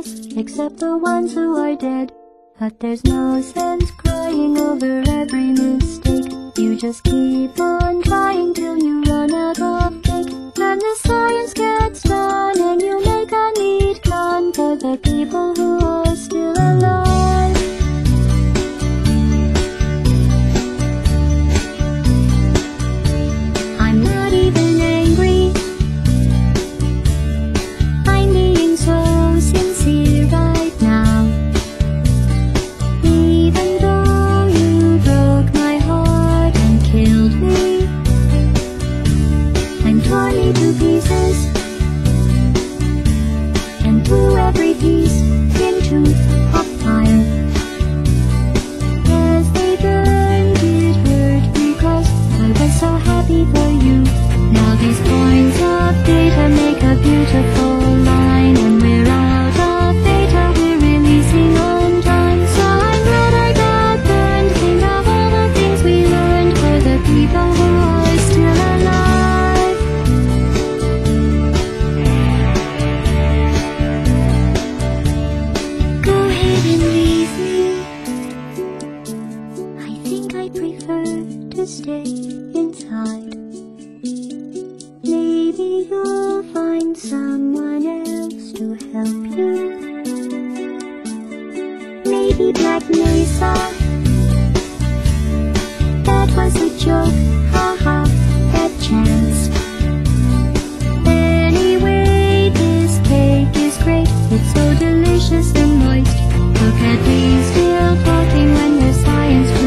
us, except the ones who are dead. But there's no sense crying over every mistake. You just keep on trying till you run out of faith. Then the science gets done and you make a neat gun for the people inside. Maybe you'll find someone else to help you. Maybe Black Mesa. That was a joke, haha, that chance. Anyway, this cake is great. It's so delicious and moist. Look at these, still talking when there's science.